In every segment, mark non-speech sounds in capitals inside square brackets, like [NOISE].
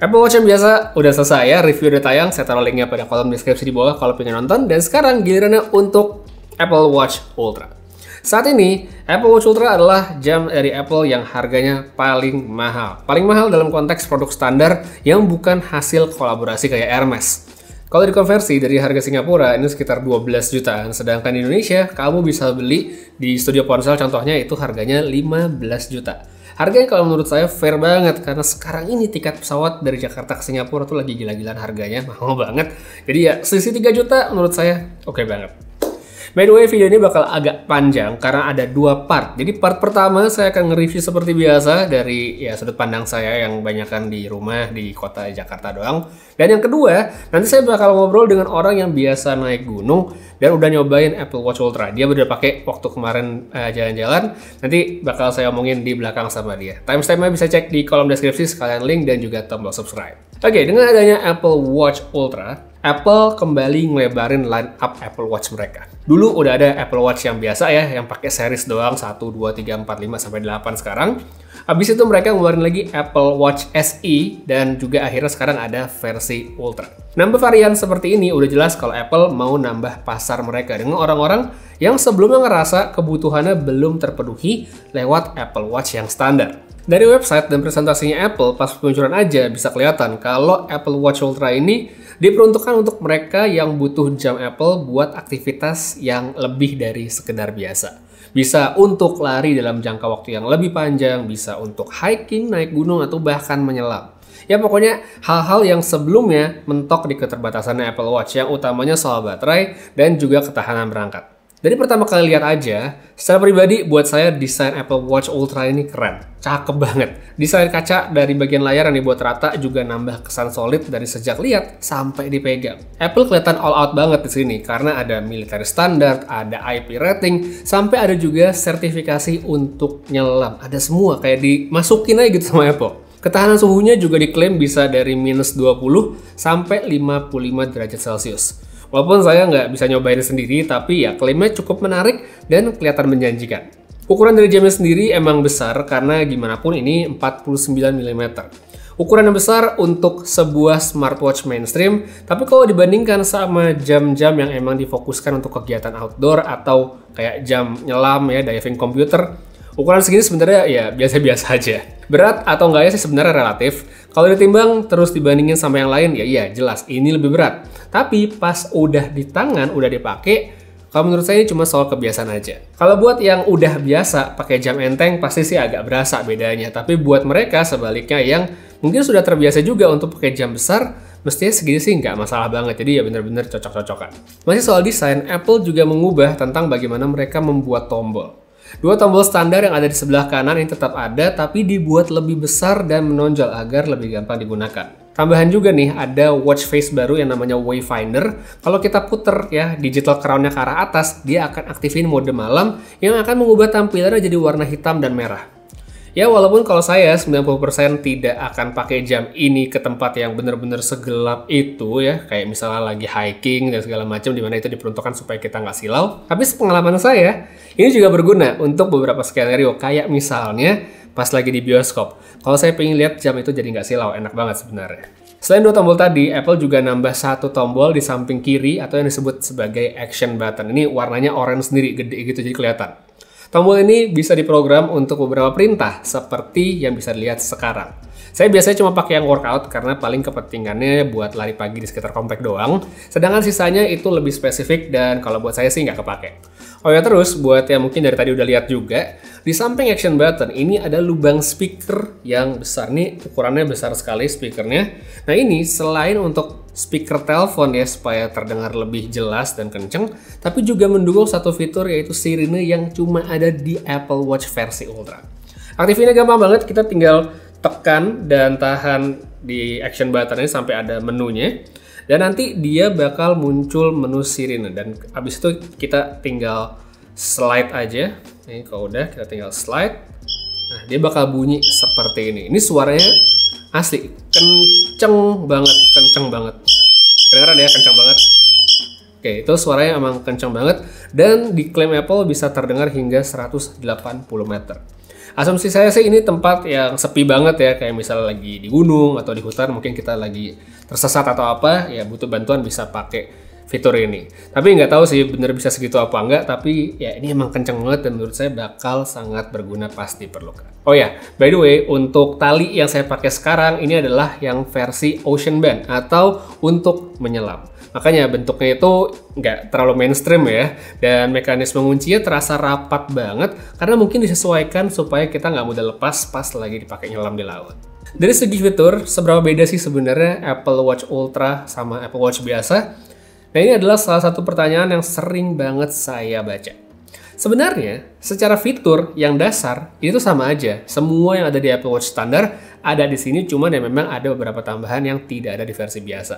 Apple Watch yang biasa udah selesai ya, review udah tayang, saya taruh linknya pada kolom deskripsi di bawah kalau pengen nonton. Dan sekarang gilirannya untuk Apple Watch Ultra. Saat ini, Apple Watch Ultra adalah jam dari Apple yang harganya paling mahal. Paling mahal dalam konteks produk standar yang bukan hasil kolaborasi kayak Hermes. Kalau dikonversi dari harga Singapura ini sekitar 12 jutaan, sedangkan di Indonesia kamu bisa beli di studio ponsel contohnya itu harganya 15 juta. Harganya kalau menurut saya fair banget karena sekarang ini tiket pesawat dari Jakarta ke Singapura tuh lagi gila-gilaan harganya, [LAUGHS] mahal banget. Jadi ya selisih 3 juta menurut saya oke okay banget. By the way, video ini bakal agak panjang karena ada dua part. Jadi part pertama saya akan nge-review seperti biasa dari ya sudut pandang saya yang banyakkan di rumah di kota Jakarta doang. Dan yang kedua, nanti saya bakal ngobrol dengan orang yang biasa naik gunung dan udah nyobain Apple Watch Ultra. Dia udah pakai waktu kemarin uh, jalan-jalan. Nanti bakal saya omongin di belakang sama dia. Timestamp-nya bisa cek di kolom deskripsi sekalian link dan juga tombol subscribe. Oke, okay, dengan adanya Apple Watch Ultra, Apple kembali ngelebarin line up Apple Watch mereka. Dulu udah ada Apple Watch yang biasa ya, yang pakai series doang 1, 2, 3, 4, 5, sampai 8 sekarang. Habis itu mereka ngeluarin lagi Apple Watch SE dan juga akhirnya sekarang ada versi Ultra. Nambah varian seperti ini udah jelas kalau Apple mau nambah pasar mereka dengan orang-orang yang sebelumnya ngerasa kebutuhannya belum terpenuhi lewat Apple Watch yang standar. Dari website dan presentasinya Apple pas peluncuran aja bisa kelihatan kalau Apple Watch Ultra ini diperuntukkan untuk mereka yang butuh jam Apple buat aktivitas yang lebih dari sekedar biasa. Bisa untuk lari dalam jangka waktu yang lebih panjang, bisa untuk hiking, naik gunung, atau bahkan menyelam. Ya pokoknya hal-hal yang sebelumnya mentok di keterbatasannya Apple Watch yang utamanya soal baterai dan juga ketahanan berangkat. Dari pertama kali lihat aja, secara pribadi buat saya desain Apple Watch Ultra ini keren. Cakep banget. Desain kaca dari bagian layar yang dibuat rata juga nambah kesan solid dari sejak lihat sampai dipegang. Apple kelihatan all out banget di sini karena ada military standard, ada IP rating, sampai ada juga sertifikasi untuk nyelam. Ada semua kayak dimasukin aja gitu sama Apple. Ketahanan suhunya juga diklaim bisa dari minus 20 sampai 55 derajat Celcius. Walaupun saya nggak bisa nyobain sendiri, tapi ya klaimnya cukup menarik dan kelihatan menjanjikan. Ukuran dari jamnya sendiri emang besar karena gimana pun ini 49 mm. Ukuran yang besar untuk sebuah smartwatch mainstream, tapi kalau dibandingkan sama jam-jam yang emang difokuskan untuk kegiatan outdoor atau kayak jam nyelam ya, diving computer, ukuran segini sebenarnya ya biasa-biasa aja. Berat atau enggaknya sih sebenarnya relatif. Kalau ditimbang terus dibandingin sama yang lain, ya iya jelas ini lebih berat. Tapi pas udah di tangan, udah dipakai, kalau menurut saya ini cuma soal kebiasaan aja. Kalau buat yang udah biasa pakai jam enteng pasti sih agak berasa bedanya. Tapi buat mereka sebaliknya yang mungkin sudah terbiasa juga untuk pakai jam besar, mestinya segini sih nggak masalah banget. Jadi ya bener-bener cocok-cocokan. Masih soal desain, Apple juga mengubah tentang bagaimana mereka membuat tombol. Dua tombol standar yang ada di sebelah kanan ini tetap ada, tapi dibuat lebih besar dan menonjol agar lebih gampang digunakan. Tambahan juga nih ada watch face baru yang namanya Wayfinder. Kalau kita puter ya digital crownnya ke arah atas, dia akan aktifin mode malam yang akan mengubah tampilannya jadi warna hitam dan merah. Ya walaupun kalau saya 90% tidak akan pakai jam ini ke tempat yang benar-benar segelap itu ya, kayak misalnya lagi hiking dan segala macam di mana itu diperuntukkan supaya kita nggak silau. Tapi pengalaman saya, ini juga berguna untuk beberapa skenario kayak misalnya pas lagi di bioskop. Kalau saya pengen lihat jam itu jadi nggak silau, enak banget sebenarnya. Selain dua tombol tadi, Apple juga nambah satu tombol di samping kiri atau yang disebut sebagai action button. Ini warnanya orange sendiri, gede gitu jadi kelihatan. Tombol ini bisa diprogram untuk beberapa perintah seperti yang bisa dilihat sekarang. Saya biasanya cuma pakai yang workout karena paling kepentingannya buat lari pagi di sekitar komplek doang. Sedangkan sisanya itu lebih spesifik dan kalau buat saya sih nggak kepake. Oh ya terus, buat yang mungkin dari tadi udah lihat juga, di samping action button ini ada lubang speaker yang besar. Nih ukurannya besar sekali speakernya. Nah ini selain untuk speaker telepon ya supaya terdengar lebih jelas dan kenceng, tapi juga mendukung satu fitur yaitu sirine yang cuma ada di Apple Watch versi Ultra. Aktifinnya gampang banget, kita tinggal tekan dan tahan di action button ini sampai ada menunya. Dan nanti dia bakal muncul menu sirine. Dan abis itu kita tinggal slide aja. Ini kalau udah kita tinggal slide. Nah dia bakal bunyi seperti ini. Ini suaranya asli. Kenceng banget kenceng banget. Kedengeran ya kenceng banget. Oke itu suaranya emang kenceng banget. Dan diklaim Apple bisa terdengar hingga 180 meter Asumsi saya sih ini tempat yang sepi banget ya, kayak misalnya lagi di gunung atau di hutan, mungkin kita lagi tersesat atau apa, ya butuh bantuan bisa pakai fitur ini. Tapi nggak tahu sih bener bisa segitu apa enggak, tapi ya ini emang kenceng banget dan menurut saya bakal sangat berguna pasti diperlukan. Oh ya, by the way, untuk tali yang saya pakai sekarang ini adalah yang versi Ocean Band atau untuk menyelam. Makanya bentuknya itu nggak terlalu mainstream ya, dan mekanisme kuncinya terasa rapat banget karena mungkin disesuaikan supaya kita nggak mudah lepas pas lagi dipakai nyelam di laut. Dari segi fitur, seberapa beda sih sebenarnya Apple Watch Ultra sama Apple Watch biasa? Nah ini adalah salah satu pertanyaan yang sering banget saya baca. Sebenarnya, secara fitur yang dasar itu sama aja. Semua yang ada di Apple Watch standar ada di sini, cuman ya memang ada beberapa tambahan yang tidak ada di versi biasa.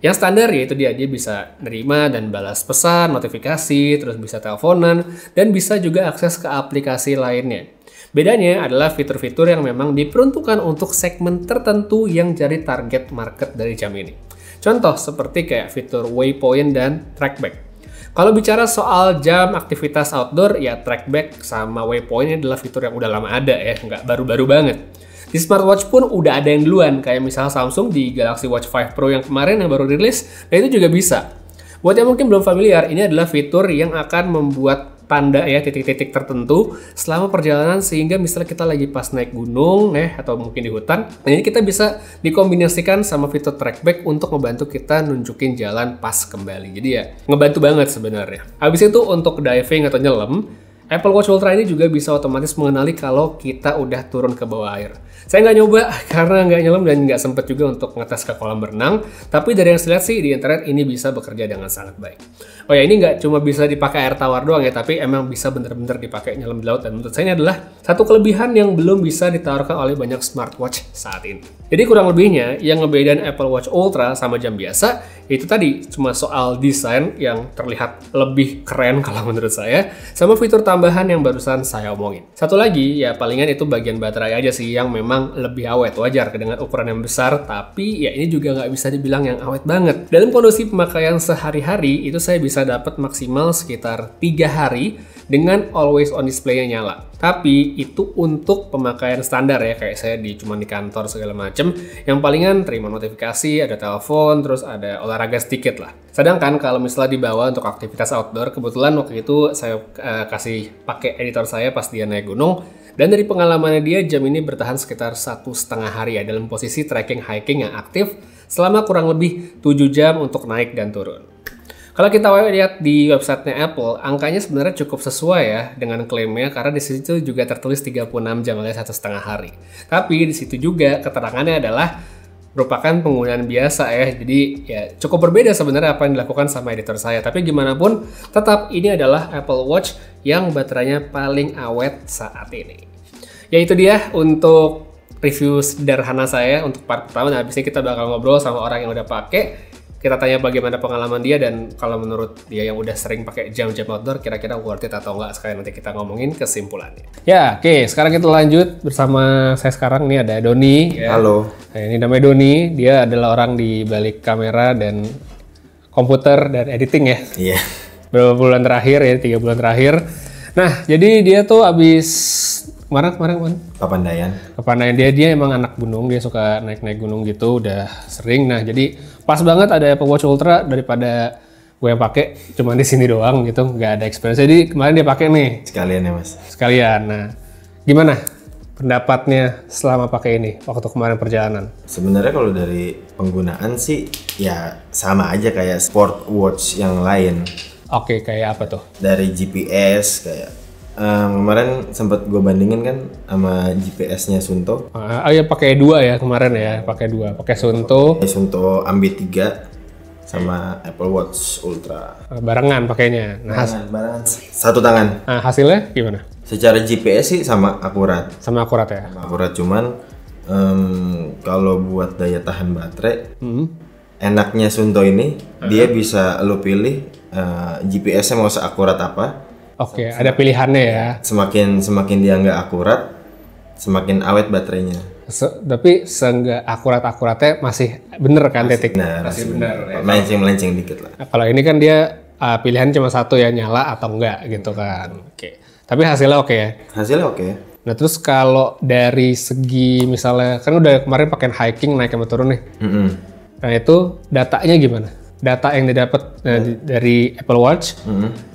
Yang standar yaitu dia dia bisa nerima dan balas pesan, notifikasi, terus bisa teleponan, dan bisa juga akses ke aplikasi lainnya. Bedanya adalah fitur-fitur yang memang diperuntukkan untuk segmen tertentu yang jadi target market dari jam ini. Contoh seperti kayak fitur waypoint dan trackback. Kalau bicara soal jam aktivitas outdoor, ya trackback sama waypoint adalah fitur yang udah lama ada ya, nggak baru-baru banget. Di smartwatch pun udah ada yang duluan, kayak misalnya Samsung di Galaxy Watch 5 Pro yang kemarin yang baru rilis, nah itu juga bisa. Buat yang mungkin belum familiar, ini adalah fitur yang akan membuat tanda ya titik-titik tertentu selama perjalanan sehingga misalnya kita lagi pas naik gunung eh atau mungkin di hutan nah ini kita bisa dikombinasikan sama fitur trackback untuk membantu kita nunjukin jalan pas kembali jadi ya ngebantu banget sebenarnya habis itu untuk diving atau nyelam Apple Watch Ultra ini juga bisa otomatis mengenali kalau kita udah turun ke bawah air. Saya nggak nyoba [LAUGHS] karena nggak nyelam dan nggak sempet juga untuk ngetes ke kolam berenang. Tapi dari yang saya lihat sih di internet ini bisa bekerja dengan sangat baik. Oh ya ini nggak cuma bisa dipakai air tawar doang ya, tapi emang bisa bener-bener dipakai nyelam di laut. Dan menurut saya ini adalah satu kelebihan yang belum bisa ditawarkan oleh banyak smartwatch saat ini. Jadi kurang lebihnya yang ngebedain Apple Watch Ultra sama jam biasa itu tadi cuma soal desain yang terlihat lebih keren [LAUGHS] kalau menurut saya sama fitur tambahan yang barusan saya omongin. Satu lagi ya palingan itu bagian baterai aja sih yang memang lebih awet wajar dengan ukuran yang besar tapi ya ini juga nggak bisa dibilang yang awet banget. Dalam kondisi pemakaian sehari-hari itu saya bisa dapat maksimal sekitar tiga hari dengan always on display-nya nyala. Tapi itu untuk pemakaian standar ya kayak saya di cuma di kantor segala macem. Yang palingan terima notifikasi, ada telepon, terus ada olahraga sedikit lah. Sedangkan kalau misalnya dibawa untuk aktivitas outdoor, kebetulan waktu itu saya uh, kasih pakai editor saya pas dia naik gunung. Dan dari pengalamannya dia jam ini bertahan sekitar satu setengah hari ya dalam posisi tracking hiking yang aktif selama kurang lebih 7 jam untuk naik dan turun. Kalau kita lihat di websitenya Apple, angkanya sebenarnya cukup sesuai ya dengan klaimnya karena di situ juga tertulis 36 jam alias satu setengah hari. Tapi di situ juga keterangannya adalah merupakan penggunaan biasa ya. Jadi ya cukup berbeda sebenarnya apa yang dilakukan sama editor saya. Tapi gimana pun tetap ini adalah Apple Watch yang baterainya paling awet saat ini. Ya itu dia untuk review sederhana saya untuk part pertama. Nah, habis ini kita bakal ngobrol sama orang yang udah pakai kita tanya bagaimana pengalaman dia dan kalau menurut dia yang udah sering pakai jam-jam outdoor kira-kira worth it atau enggak sekali nanti kita ngomongin kesimpulannya. Ya, oke, okay. sekarang kita lanjut bersama saya sekarang nih ada Doni. Ya. Halo. Nah, ini namanya Doni, dia adalah orang di balik kamera dan komputer dan editing ya. Iya. Yeah. Beberapa bulan terakhir ya, tiga bulan terakhir. Nah, jadi dia tuh abis kemarin kemarin kemarin Papandayan Papandayan dia dia emang anak gunung dia suka naik naik gunung gitu udah sering nah jadi pas banget ada Apple Watch Ultra daripada gue yang pakai cuma di sini doang gitu nggak ada experience. Jadi kemarin dia pakai nih. Sekalian ya mas? Sekalian. Nah gimana pendapatnya selama pakai ini waktu kemarin perjalanan? Sebenarnya kalau dari penggunaan sih ya sama aja kayak sport watch yang lain. Oke kayak apa tuh? Dari GPS kayak Um, kemarin sempat gue bandingin kan sama GPS-nya Sunto. Uh, oh ya pakai dua ya kemarin ya, pakai dua, pakai Sunto. Pake Sunto Ambi 3 sama Apple Watch Ultra. Uh, barengan pakainya. Nah, barengan, barengan. Satu tangan. Nah, hasilnya gimana? Secara GPS sih sama akurat. Sama akurat ya. Sama akurat cuman um, kalau buat daya tahan baterai, hmm. enaknya Sunto ini uh -huh. dia bisa lo pilih uh, GPS-nya mau seakurat apa Oke, okay, ada pilihannya ya. Semakin semakin dia nggak akurat, semakin awet baterainya. Se tapi seenggak akurat akuratnya masih bener kan masih titik? Benar, masih benar. Ya. Melenceng melenceng dikit lah. Nah, kalau ini kan dia uh, pilihan cuma satu ya nyala atau enggak gitu kan. Oke. Okay. Tapi hasilnya oke okay ya? Hasilnya oke. Okay. Nah terus kalau dari segi misalnya kan udah kemarin pakai hiking naik sama turun nih. Mm-mm. Nah itu datanya gimana? Data yang didapat nah, di- dari Apple Watch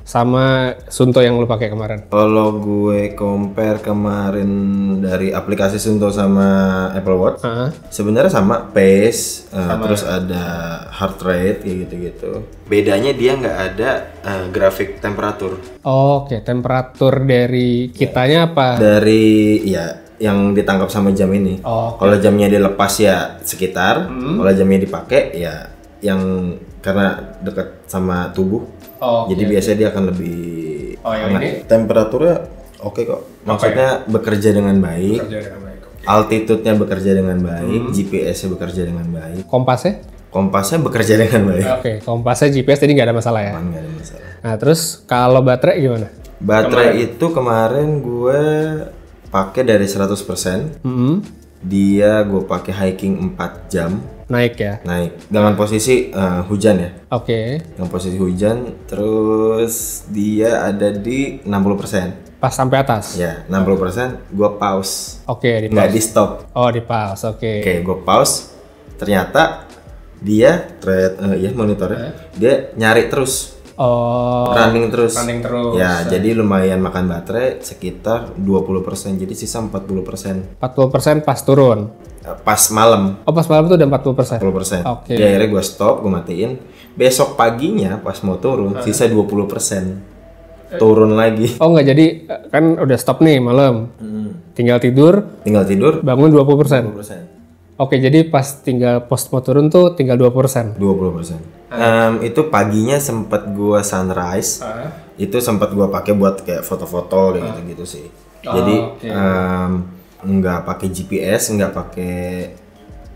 sama Sunto yang lu pakai kemarin. Kalau gue compare kemarin dari aplikasi Sunto sama Apple Watch, Heeh. sebenarnya sama pace, uh, terus ada heart rate kayak gitu-gitu. Bedanya dia nggak ada uh, grafik temperatur Oke, temperatur dari kitanya apa? dari ya yang ditangkap sama jam ini. Oh, Kalau jamnya dilepas ya sekitar, kalau jamnya dipakai ya yang karena dekat sama tubuh. Oh, Jadi biasanya dia akan lebih Oh, yang hangat. ini? Temperaturnya oke kok. Maksudnya bekerja dengan baik. Altitude-nya bekerja dengan baik, Hmm. GPS-nya bekerja dengan baik, Kompasnya? kompasnya bekerja dengan baik. Oke, kompasnya GPS jadi nggak ada masalah ya. Nggak ada masalah. Nah terus kalau baterai gimana? Baterai itu kemarin gue pakai dari 100%. Hmm, Dia gue pakai hiking 4 jam naik ya. naik dengan posisi eh, hujan ya. Oke, Dengan posisi hujan terus dia ada di 60%. pas sampai atas. Ya, 60% gue pause. Oke, di Nggak di stop. Oh, di pause. Oke. Oke, gue pause. Ternyata dia thread eh, ya monitornya dia nyari terus Oh, running terus. running terus. Ya, jadi lumayan makan baterai sekitar 20%. Jadi sisa 40%. 40% pas turun. Eh, Pas malam Oh, pas malam tuh udah 40%. 40%. Oke. Jadi akhirnya gue stop, gue matiin. Besok paginya pas mau turun sisa 20%. Turun lagi. Oh, nggak jadi eh, kan udah stop nih malam. Tinggal tidur, Tinggal tidur bangun 20%. 20%. Oke, jadi pas tinggal post mau turun tuh tinggal 20%. 20%. Em, itu paginya sempet gua sunrise. Itu sempat gua pakai buat kayak foto-foto kayak gitu-gitu sih. Jadi em, nggak pakai GPS, nggak pakai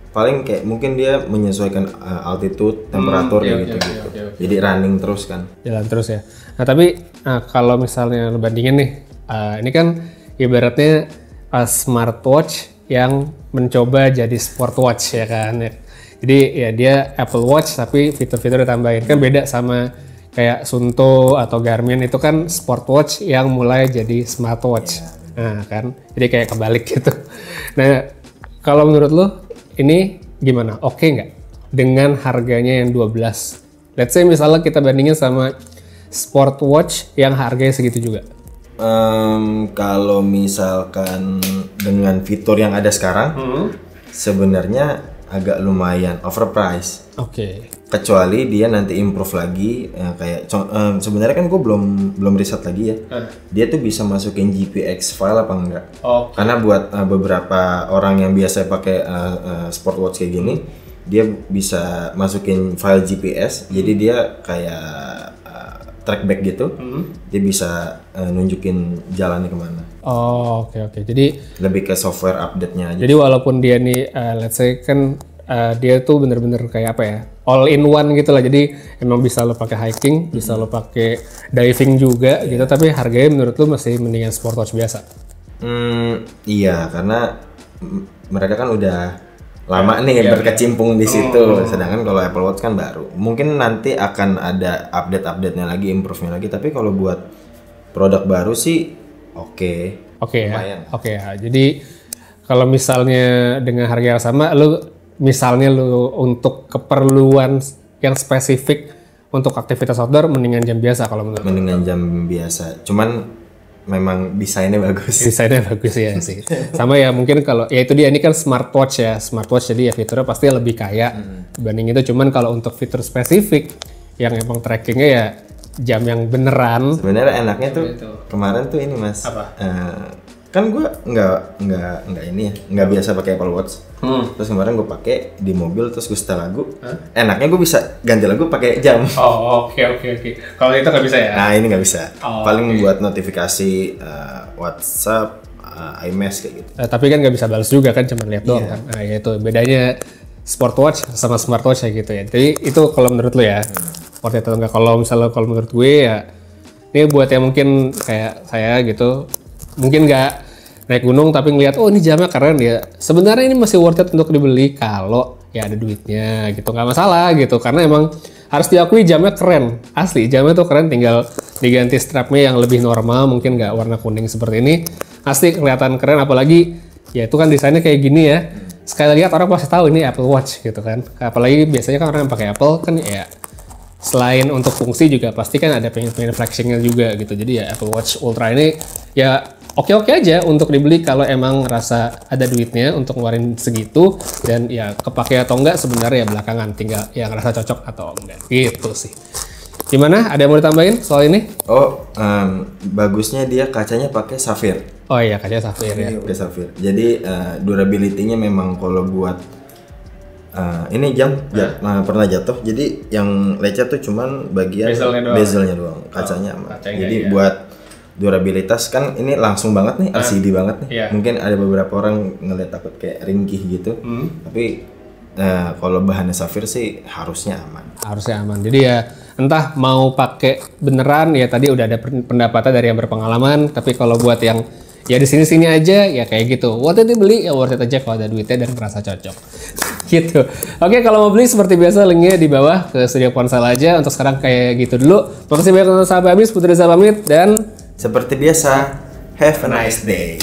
paling kayak mungkin dia menyesuaikan eh, altitude, temperatur kayak gitu-gitu. Jadi running terus kan. jalan terus ya. Nah tapi nah, kalau misalnya lu bandingin nih, eh, ini kan ibaratnya eh, smartwatch yang mencoba jadi smartwatch ya kan. Jadi ya dia Apple Watch tapi fitur-fitur ditambahin kan beda sama kayak Sunto atau Garmin itu kan smartwatch yang mulai jadi smartwatch. Nah kan, jadi kayak kebalik gitu. Nah kalau menurut lu ini gimana? Oke nggak dengan harganya yang 12? Let's say misalnya kita bandingin sama smartwatch yang harganya segitu juga. Em, kalau misalkan dengan fitur yang ada sekarang, sebenarnya agak lumayan overpriced. Oke. kecuali dia nanti improve lagi eh, kayak em, sebenarnya kan gue belum belum riset lagi ya dia tuh bisa masukin GPX file apa enggak Oh. karena buat eh, beberapa orang yang biasa pakai eh, eh, smartwatch kayak gini dia bisa masukin file GPS jadi dia kayak track back gitu dia bisa eh, nunjukin jalannya ke mana Oh, oke oke. Jadi lebih ke software update-nya aja jadi walaupun dia nih eh, let's say kan eh, dia tuh bener-bener kayak apa ya? All in one gitu lah. Jadi emang bisa lo pakai hiking, bisa lo pakai diving juga gitu, tapi harganya menurut lu masih mendingan smartwatch biasa. Hmm, iya karena mereka kan udah lama nih berkecimpung di situ. Sedangkan kalau Apple Watch kan baru. Mungkin nanti akan ada update-update-nya lagi, improve-nya lagi. Tapi kalau buat produk baru sih oke. Oke Lumayan. ya. Oke ya. Jadi kalau misalnya dengan harga yang sama, lu misalnya lu untuk keperluan yang spesifik untuk aktivitas outdoor mendingan jam biasa kalau menurut. Mendingan jam biasa. Cuman memang desainnya bagus. Desainnya [LAUGHS] bagus ya sih. Sama ya mungkin kalau ya itu dia ini kan smartwatch ya, smartwatch jadi ya fiturnya pasti lebih kaya dibanding itu. Cuman kalau untuk fitur spesifik yang emang trackingnya ya jam yang beneran. Sebenarnya enaknya tuh kemarin tuh ini mas. Eh, kan gue nggak nggak nggak ini ya nggak biasa pakai Apple Watch. Terus kemarin gue pakai di mobil terus gue setel lagu. Enaknya gue bisa ganti lagu pakai jam. Oh oke oke oke. Kalau itu nggak bisa ya? Nah ini nggak bisa. Oh, Paling buat notifikasi eh, WhatsApp, eh, iMessage kayak gitu. Eh, tapi kan nggak bisa balas juga kan cuma lihat doang kan. Nah, ya itu bedanya smartwatch sama smartwatch ya gitu ya. Jadi itu kalau menurut lo ya. Worth it atau enggak kalau misalnya kalau menurut gue ya ini buat yang mungkin kayak saya gitu mungkin nggak naik gunung tapi ngelihat oh ini jamnya keren ya. Sebenarnya ini masih worth it untuk dibeli kalau ya ada duitnya gitu. Nggak masalah gitu karena emang harus diakui jamnya keren. Asli jamnya tuh keren tinggal diganti strapnya yang lebih normal mungkin nggak warna kuning seperti ini. Pasti kelihatan keren apalagi ya itu kan desainnya kayak gini ya. Sekali lihat orang pasti tahu ini Apple Watch gitu kan. Apalagi biasanya kan orang yang pakai Apple kan ya selain untuk fungsi juga pasti kan ada pengen pengen flexingnya juga gitu. Jadi ya Apple Watch Ultra ini ya oke-oke aja untuk dibeli kalau emang rasa ada duitnya untuk ngeluarin segitu dan ya kepake atau enggak sebenarnya ya belakangan tinggal yang rasa cocok atau enggak. Gitu sih. Gimana? Ada yang mau ditambahin soal ini? Oh um, bagusnya dia kacanya pakai safir. Oh iya kaca safir ya. Pakai safir. Jadi uh, durability-nya memang kalau buat Uh, ini jam ja, nah, pernah jatuh. Jadi yang lecet tuh cuman bagian Bezelnya doang. bezelnya doang kacanya. Aman. kacanya jadi iya. buat durabilitas kan ini langsung banget nih LCD banget nih iya. mungkin ada beberapa orang ngeliat takut kayak ringkih gitu Hmm. tapi uh, kalau bahannya safir sih harusnya aman harusnya aman. Jadi ya entah mau pakai beneran ya tadi udah ada pen- pendapatnya dari yang berpengalaman, tapi kalau buat yang ya di sini-sini aja ya kayak gitu. Worth it dibeli ya worth it aja kalau ada duitnya dan merasa cocok. [LAUGHS] gitu. Oke, kalau mau beli seperti biasa linknya di bawah ke studio ponsel aja. Untuk sekarang kayak gitu dulu. Makasih banyak untuk sampai habis. Putri Reza pamit dan seperti biasa have a nice day